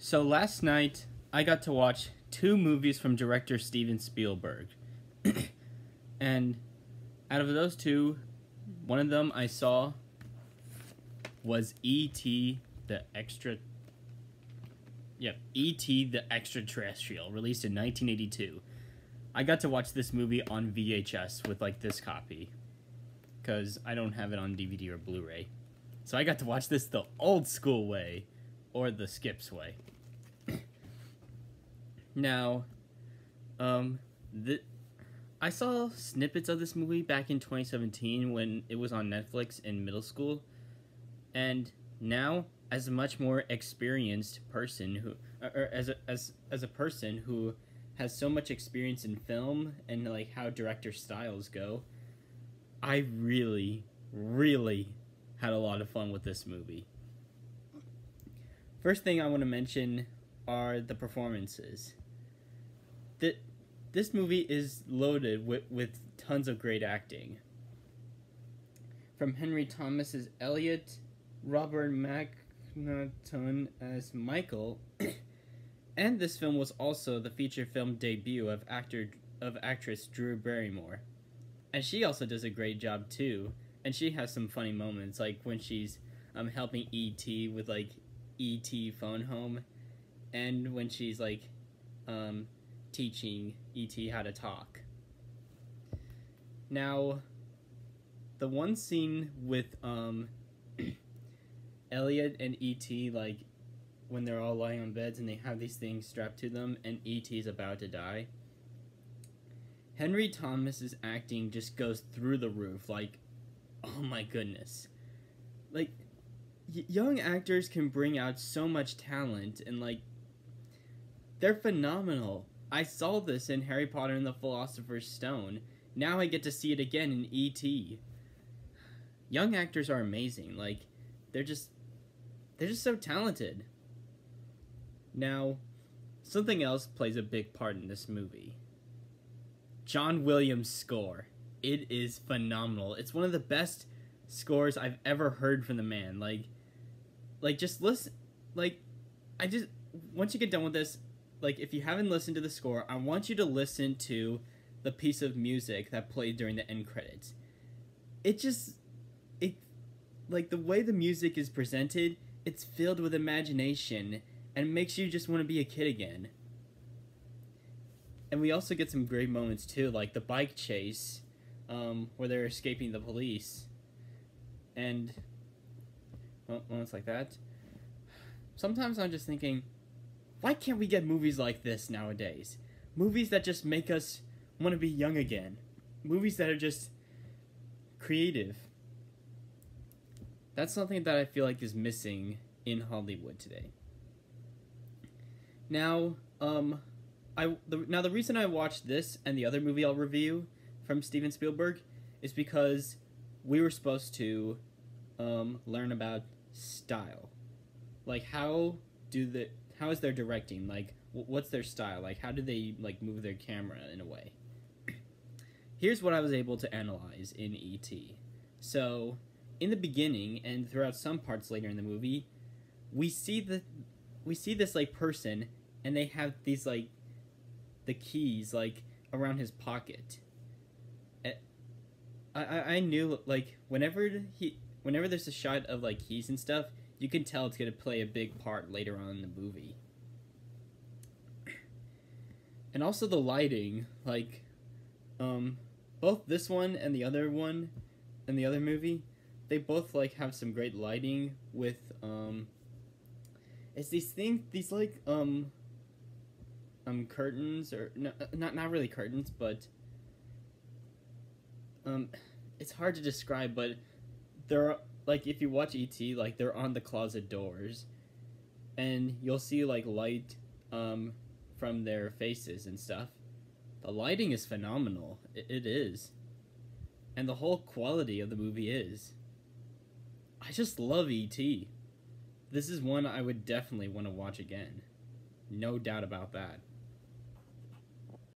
So last night I got to watch two movies from director Steven Spielberg. and out of those two, one of them I saw was E.T. the Extra Yep, E.T. the Extraterrestrial, released in 1982. I got to watch this movie on VHS with like this copy cuz I don't have it on DVD or Blu-ray. So I got to watch this the old school way or the skips way. now, um, the, I saw snippets of this movie back in 2017 when it was on Netflix in middle school, and now as a much more experienced person who, or as a, as as a person who has so much experience in film and like how director styles go, I really, really had a lot of fun with this movie. First thing I want to mention are the performances. That this movie is loaded with, with tons of great acting. From Henry Thomas as Elliott, Robert MacNaughton as Michael, and this film was also the feature film debut of actor of actress Drew Barrymore. And she also does a great job too. And she has some funny moments, like when she's um helping E.T. with like E.T. phone home, and when she's like um teaching E.T. how to talk. Now, the one scene with um Elliott and E.T. like when they're all lying on beds and they have these things strapped to them and E.T.'s about to die. Henry Thomas's acting just goes through the roof like oh my goodness. Like young actors can bring out so much talent and like they're phenomenal. I saw this in Harry Potter and the Philosopher's Stone. Now I get to see it again in E.T. Young actors are amazing. Like they're just they're just so talented. Now, something else plays a big part in this movie. John Williams' score. It is phenomenal. It's one of the best scores I've ever heard from the man. Like like just listen like I just once you get done with this, like if you haven't listened to the score, I want you to listen to the piece of music that played during the end credits. It just it like the way the music is presented, it's filled with imagination and makes you just want to be a kid again. And we also get some great moments too, like the bike chase, um, where they're escaping the police, and moments like that. Sometimes I'm just thinking, why can't we get movies like this nowadays? Movies that just make us want to be young again. Movies that are just creative. That's something that I feel like is missing in Hollywood today. Now, um, I the, now the reason I watched this and the other movie I'll review from Steven Spielberg is because we were supposed to um, learn about style, like how do the how is their directing like what's their style like how do they like move their camera in a way. Here's what I was able to analyze in ET. So, in the beginning and throughout some parts later in the movie, we see the we see this like person and they have these like the keys like around his pocket. I I, I knew like whenever he whenever there's a shot of like keys and stuff, you can tell it's gonna play a big part later on in the movie. And also the lighting, like um both this one and the other one and the other movie, they both like have some great lighting with um it's these things these like um um curtains or no, not not really curtains but um it's hard to describe but they're like if you watch ET like they're on the closet doors and you'll see like light um from their faces and stuff the lighting is phenomenal it, it is and the whole quality of the movie is I just love E.T. This is one I would definitely want to watch again. No doubt about that.